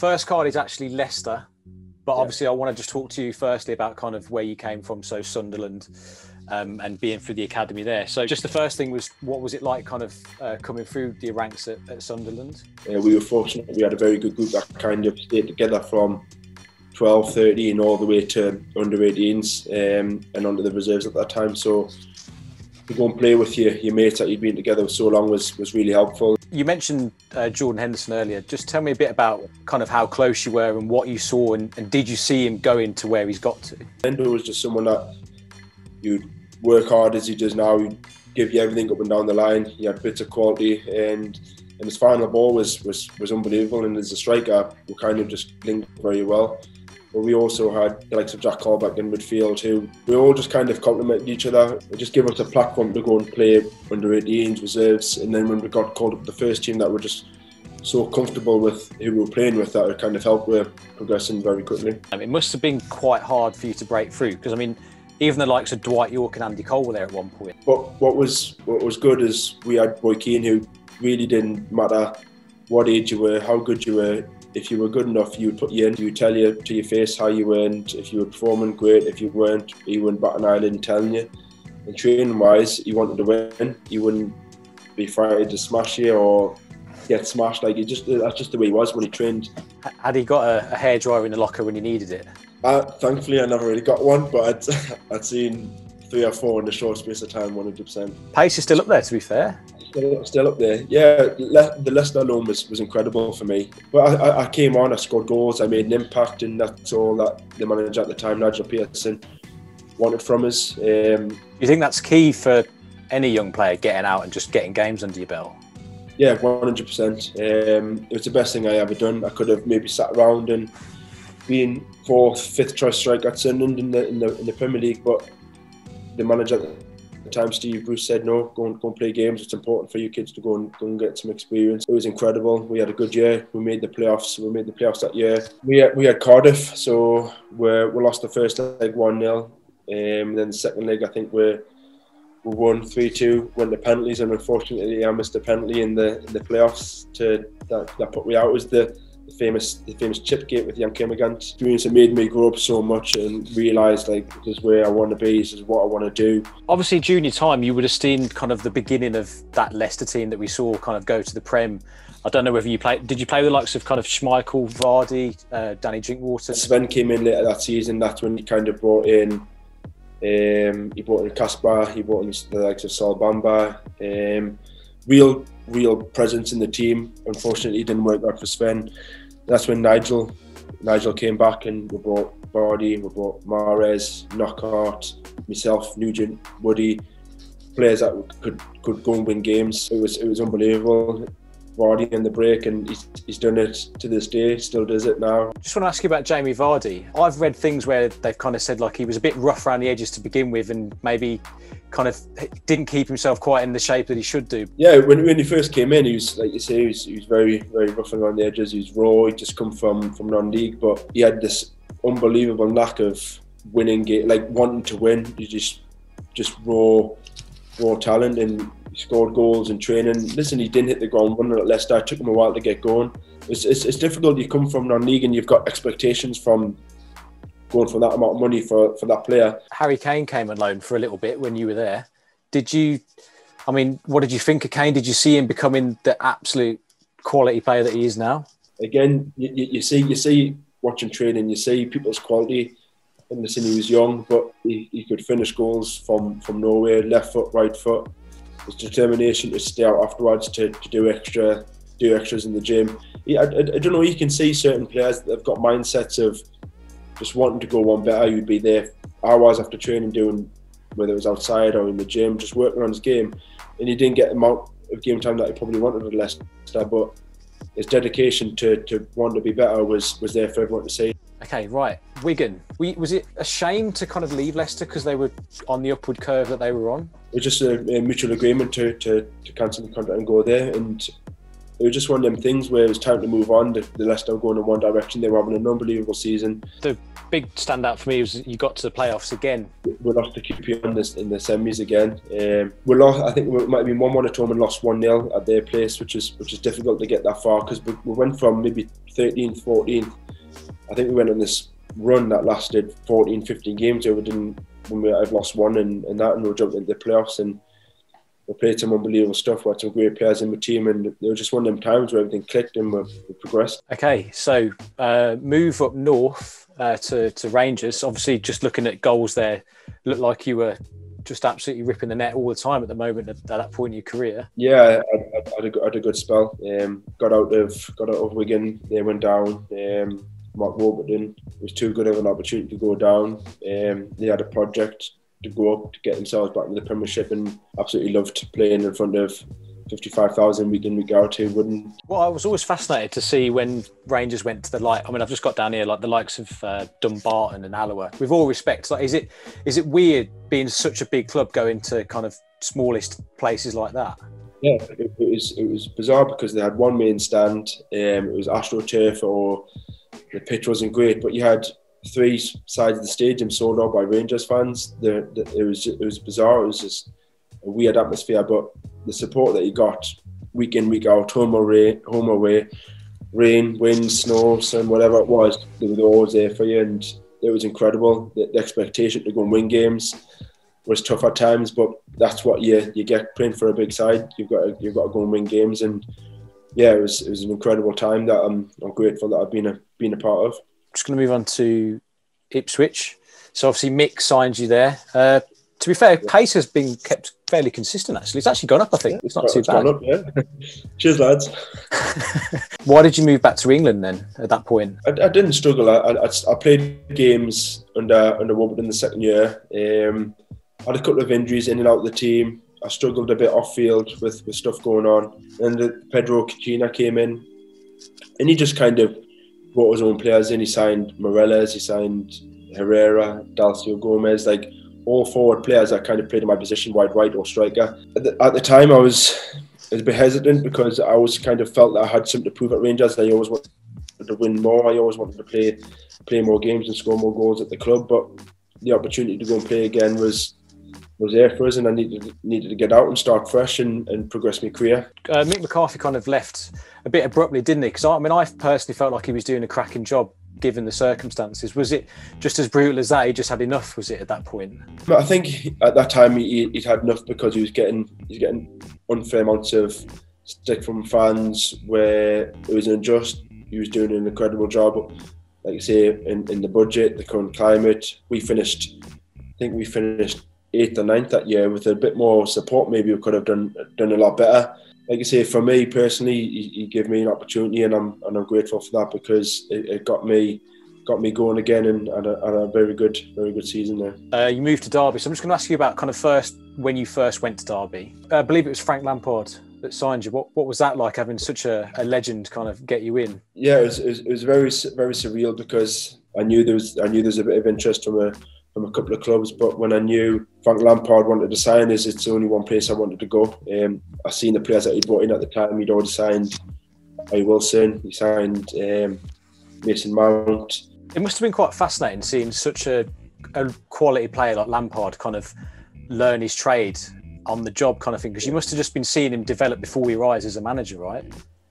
first card is actually Leicester, but yeah. obviously I want to just talk to you firstly about kind of where you came from, so Sunderland, um, and being through the academy there. So just the first thing was, what was it like, kind of uh, coming through the ranks at, at Sunderland? Yeah, we were fortunate; we had a very good group that kind of stayed together from 12, 13 all the way to under 18s um, and under the reserves at that time. So to go and play with your, your mates that you've been together so long was, was really helpful. You mentioned uh, Jordan Henderson earlier. Just tell me a bit about kind of how close you were and what you saw, and, and did you see him going to where he's got to? Hendo was just someone that you'd work hard as he does now. He'd give you everything up and down the line. He had bits of quality, and and his final ball was was was unbelievable. And as a striker, we kind of just linked very well. But we also had the likes of Jack Colback in midfield who we all just kind of complemented each other. It just gave us a platform to go and play under 18s reserves. And then when we got called up the first team, that we were just so comfortable with who we were playing with that it kind of helped with progressing very quickly. it must have been quite hard for you to break through because I mean, even the likes of Dwight Yorke and Andy Cole were there at one point. But what was what was good is we had Roy Keane who really didn't matter what age you were, how good you were if you were good enough, he would put you in. He would tell you to your face how you went. If you were performing great, if you weren't, he wouldn't bat an eyelid telling you. And training wise, he wanted to win. He wouldn't be frightened to smash you or get smashed. Like he just that's just the way he was when he trained. Had he got a, a hairdryer in the locker when he needed it? Uh, thankfully, I never really got one, but I'd, I'd seen three or four in a short space of time, 100%. Pace is still up there, to be fair still, still up there. Yeah, Le- the Leicester loan was, was incredible for me. But I, I, came on, I scored goals, I made an impact, and that's all that the manager at the time, Nigel Pearson, wanted from us. Um, you think that's key for any young player getting out and just getting games under your belt? Yeah, 100%. Um, it was the best thing I ever done. I could have maybe sat around and been fourth, fifth choice striker at Sunderland in the, in the, in the Premier League, but the manager at the time Steve Bruce said no, go and, go and play games. It's important for you kids to go and, go and get some experience. It was incredible. We had a good year. We made the playoffs. We made the playoffs that year. We had, we had Cardiff, so we we lost the first leg one 0 um, Then the second leg, I think we we won three two. Went to penalties, and unfortunately, I missed a penalty in the in the playoffs to that, that put me out. It was the the famous the famous chip gate with Yann Kermorgant. Experience that made me grow up so much and realise like this is where I want to be, this is what I want to do. Obviously, junior time, you would have seen kind of the beginning of that Leicester team that we saw kind of go to the Prem. I don't know whether you played. Did you play the likes of kind of Schmeichel, Vardy, uh, Danny Drinkwater? Sven came in later that season. That's when he kind of brought in. Um, he brought in Kasper. He brought in the likes of Sol Bamba. Um, real, real presence in the team. Unfortunately, didn't work out for Sven that's when Nigel Nigel came back and we brought Vardy, we brought Mahrez, Knockaert, myself, Nugent, Woody, players that could could go and win games. It was it was unbelievable. Vardy in the break, and he's, he's done it to this day. Still does it now. Just want to ask you about Jamie Vardy. I've read things where they've kind of said like he was a bit rough around the edges to begin with, and maybe kind of didn't keep himself quite in the shape that he should do. Yeah, when, when he first came in, he was like you say, he was, he was very very rough around the edges. He was raw. He just come from from non-league, but he had this unbelievable lack of winning game, like wanting to win. He just just raw raw talent and he scored goals in training. Listen, he didn't hit the ground running at Leicester. It took him a while to get going. It's, it's, it's difficult. You come from non-league and you've got expectations from going for that amount of money for, for that player. Harry Kane came on loan for a little bit when you were there. Did you, I mean, what did you think of Kane? Did you see him becoming the absolute quality player that he is now? Again, you, you see, you see watching training, you see people's quality. And listen, he was young, but he, he could finish goals from, from nowhere, left foot, right foot his determination to stay out afterwards to, to do extra do extras in the gym. He, I, I, I, don't know. You can see certain players that have got mindsets of just wanting to go one better. You'd be there hours after training, doing whether it was outside or in the gym, just working on his game, and he didn't get the amount of game time that he probably wanted at Leicester. But his dedication to, to want to be better was was there for everyone to see. Okay, right. Wigan. We, was it a shame to kind of leave Leicester because they were on the upward curve that they were on? It was just a, a mutual agreement to, to, to cancel the contract and go there. And it was just one of them things where it was time to move on. The, the Leicester were going in one direction. They were having an unbelievable season. The big standout for me was you got to the playoffs again. We lost to QPR in the, in the semis again. Um, we lost. I think we might have been one one at home and lost one 0 at their place, which is which is difficult to get that far because we, we went from maybe 13th, 14th. I think we went on this run that lasted 14, 15 games where we didn't when we I've lost one and, and that and we jumped into the playoffs and we played some unbelievable stuff. We had some great players in the team, and it was just one of them times where everything clicked and we, we progressed. Okay, so uh, move up north uh, to to Rangers. Obviously, just looking at goals there, looked like you were just absolutely ripping the net all the time at the moment at, at that point in your career. Yeah, I, I, had, a, I had a good spell. Um, got out of got out of Wigan. They went down. Um, Mark Warburton was too good of an opportunity to go down. Um, they had a project to go up to get themselves back in the Premiership and absolutely loved playing in front of 55,000 week in, week out who wouldn't. Well, I was always fascinated to see when Rangers went to the like. I mean, I've just got down here like the likes of uh, Dumbarton and Alloa. With all respect, like, is it is it weird being such a big club going to kind of smallest places like that? Yeah, it, it was it was bizarre because they had one main stand. Um, it was AstroTurf or the pitch wasn't great, but you had three sides of the stadium sold out by Rangers fans. The, the, it was it was bizarre. It was just a weird atmosphere, but the support that you got week in week out, home away, home away, rain, wind, snow, sun, whatever it was, they were always there for you, and it was incredible. The, the expectation to go and win games was tough at times, but that's what you you get playing for a big side. You've got to, you've got to go and win games, and yeah, it was it was an incredible time that I'm I'm grateful that I've been a been a part of just going to move on to Ipswich. So obviously Mick signed you there. Uh, to be fair, pace has been kept fairly consistent. Actually, it's actually gone up. I think yeah, it's not too bad. Up, yeah. Cheers, lads. Why did you move back to England then? At that point, I, I didn't struggle. I, I, I, played games under under Woodward in the second year. Um, had a couple of injuries in and out of the team. I struggled a bit off field with, with stuff going on. And Pedro Caixinha came in, and he just kind of brought his own players in. He signed Morelos, he signed Herrera, Dalcio Gomes, like all forward players that kind of played in my position, wide right or striker. At the, at the time, I was, I was a bit hesitant because I always kind of felt that I had something to prove at Rangers. I always wanted to win more. I always wanted to play play more games and score more goals at the club. But the opportunity to go and play again was was there for us, and I needed needed to get out and start fresh and, and progress my career. Uh, Mick McCarthy kind of left a bit abruptly, didn't he? Because I, I, mean, I personally felt like he was doing a cracking job given the circumstances. Was it just as brutal as that? He just had enough, was it, at that point? I think at that time he, would had enough because he was getting he's getting unfair amounts of stick from fans where it was unjust. He was doing an incredible job, like you say, in, in the budget, the current climate. We finished, I think we finished eighth or ninth that year with a bit more support. Maybe we could have done done a lot better like I say, for me personally, he, he, gave me an opportunity, and I'm and I'm grateful for that because it, it got me got me going again, and, and, a, and, a, very good very good season there. Uh, you moved to Derby, so I'm just going to ask you about kind of first when you first went to Derby. Uh, I believe it was Frank Lampard that signed you. What what was that like having such a, a legend kind of get you in? Yeah, it was, it was, it was very very surreal because I knew there was I knew there was a bit of interest from a from a couple of clubs. But when I knew Frank Lampard wanted to sign us, it's the only one place I wanted to go. Um, I seen the players that he brought in at the time. He'd already signed Harry Wilson. He signed um, Mason Mount. It must have been quite fascinating seeing such a, a quality player like Lampard kind of learn his trade on the job kind of thing because you must have just been seeing him develop before your eyes as a manager, right?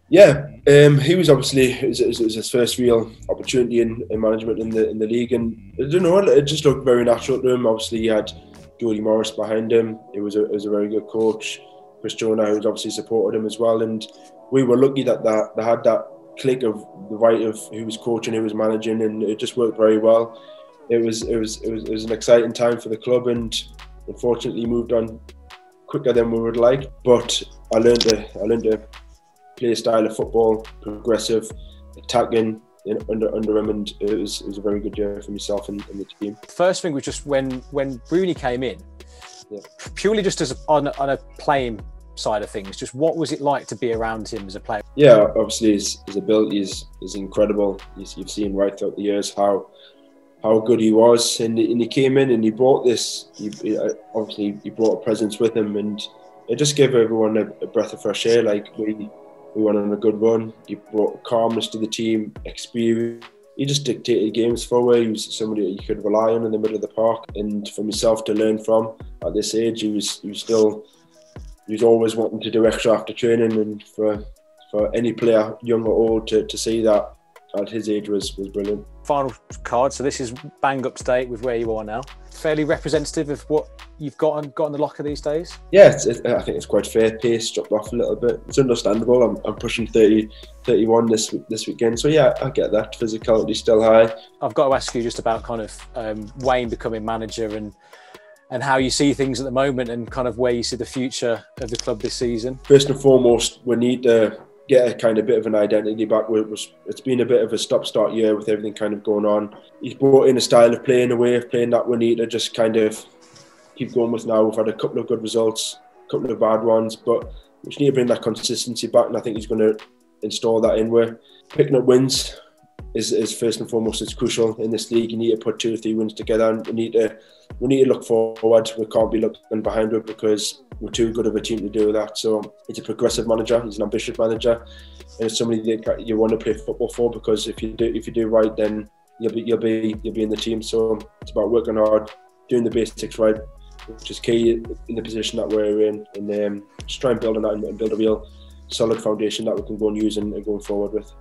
Yeah, um, he was obviously it was, it was, his first real opportunity in, in, management in the in the league, and I don't know, it just looked very natural to him. Obviously, he had Jody Morris behind him. It was a it was a very good coach. Chris Jones, who's obviously supported him as well, and we were lucky that that they had that click of the right of who was coaching, who was managing, and it just worked very well. It was it was it was, it was an exciting time for the club, and unfortunately moved on quicker than we would like. But I learned to I learned to play style of football, progressive, attacking under under him, and it was, it was a very good year for myself and, and the team. First thing was just when when Rooney came in, yeah. purely just as a, on, on a playing side of things, just what was it like to be around him as a player? Yeah, obviously his, his ability is, is incredible. He's, you've seen right throughout the years how how good he was, and, and he came in and he brought this. He, he, uh, obviously, he brought a presence with him, and it just gave everyone a, a breath of fresh air. Like we we went on a good run. He brought calmness to the team, experience. He just dictated games for forward. He was somebody that you could rely on in the middle of the park, and for myself to learn from at this age, he was he was still he was always wanting to do extra after training, and for for any player, young or old, to, to see that at his age was was brilliant. Final card. So this is bang up to date with where you are now. Fairly representative of what you've got on, got in the locker these days. Yeah, it's, it, I think it's quite fair pace. Dropped off a little bit. It's understandable. I'm, I'm pushing 30, 31 this this weekend. So yeah, I get that. Physicality still high. I've got to ask you just about kind of um, Wayne becoming manager and and how you see things at the moment and kind of where you see the future of the club this season. First and foremost, we need to get a kind of bit of an identity back. It's been a bit of a stop-start year with everything kind of going on. He's brought in a style of playing, a way of playing that we need to just kind of keep going with now. We've had a couple of good results, a couple of bad ones, but we just need to bring that consistency back, and I think he's going to install that in. Where picking up wins is, is first and foremost it's crucial in this league. You need to put two or three wins together, and we need to we need to look forward. We can't be looking behind it because we're too good of a team to do that. So he's a progressive manager. He's an ambitious manager, and it's somebody that you want to play football for because if you do if you do right, then you'll be you'll be you'll be in the team. So it's about working hard, doing the basics right, which is key in the position that we're in, and um, just try and build on that and build a real solid foundation that we can go and use and, and going forward with.